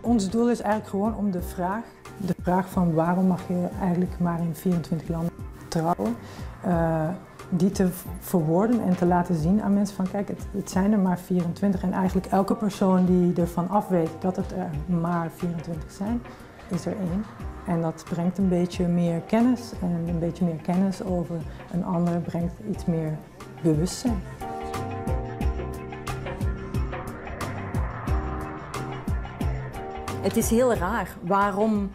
ons doel is eigenlijk gewoon om de vraag, de vraag van waarom mag je eigenlijk maar in 24 landen trouwen, uh, die te verwoorden en te laten zien aan mensen van kijk, het, het, zijn er maar 24 en eigenlijk elke persoon die ervan af weet dat het er maar 24 zijn, is er één. En dat brengt een beetje meer kennis en een beetje meer kennis over een ander brengt iets meer bewustzijn. Het is heel raar. Waarom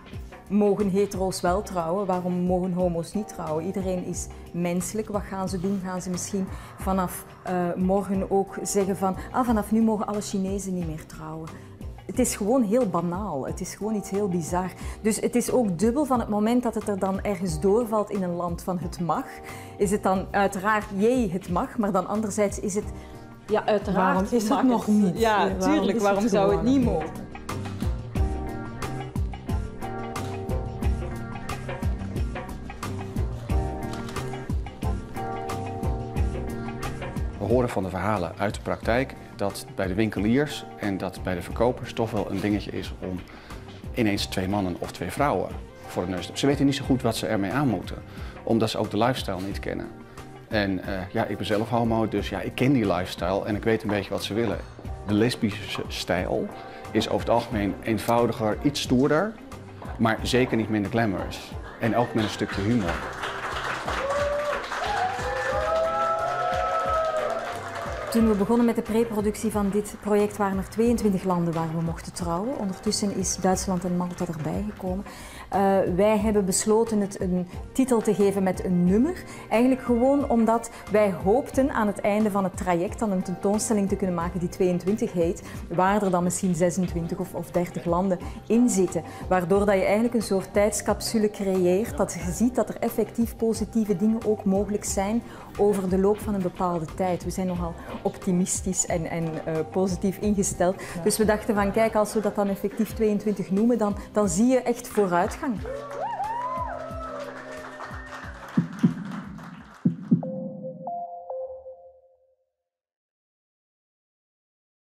mogen hetero's wel trouwen? Waarom mogen homo's niet trouwen? Iedereen is menselijk. Wat gaan ze doen? Gaan ze misschien vanaf uh, morgen ook zeggen van ah, vanaf nu mogen alle Chinezen niet meer trouwen? Het is gewoon heel banaal. Het is gewoon iets heel bizar. Dus het is ook dubbel van het moment dat het er dan ergens doorvalt in een land van het mag. Is het dan uiteraard, jee, het mag. Maar dan anderzijds is het, ja, uiteraard Waarom is het nog niet? Ja, tuurlijk. Waarom zou het niet mogen? We horen van de verhalen uit de praktijk dat bij de winkeliers en dat bij de verkopers toch wel een dingetje is om ineens twee mannen of twee vrouwen voor de neus te Ze weten niet zo goed wat ze ermee aan moeten, omdat ze ook de lifestyle niet kennen. En uh, ja, ik ben zelf homo, dus ja, ik ken die lifestyle en ik weet een beetje wat ze willen. De lesbische stijl is over het algemeen eenvoudiger, iets stoerder, maar zeker niet minder glamorous. En ook met een stukje humor. Toen we begonnen met de preproductie van dit project waren er 22 landen waar we mochten trouwen. Ondertussen is Duitsland en Malta erbij gekomen. Uh, wij hebben besloten het een titel te geven met een nummer. Eigenlijk gewoon omdat wij hoopten aan het einde van het traject dan een tentoonstelling te kunnen maken die 22 heet, waar er dan misschien 26 of, of 30 landen in zitten. Waardoor dat je eigenlijk een soort tijdscapsule creëert, dat je ziet dat er effectief positieve dingen ook mogelijk zijn over de loop van een bepaalde tijd. We zijn nogal optimistisch en, en uh, positief ingesteld. Dus we dachten van kijk, als we dat dan effectief 22 noemen, dan, dan zie je echt vooruitgang.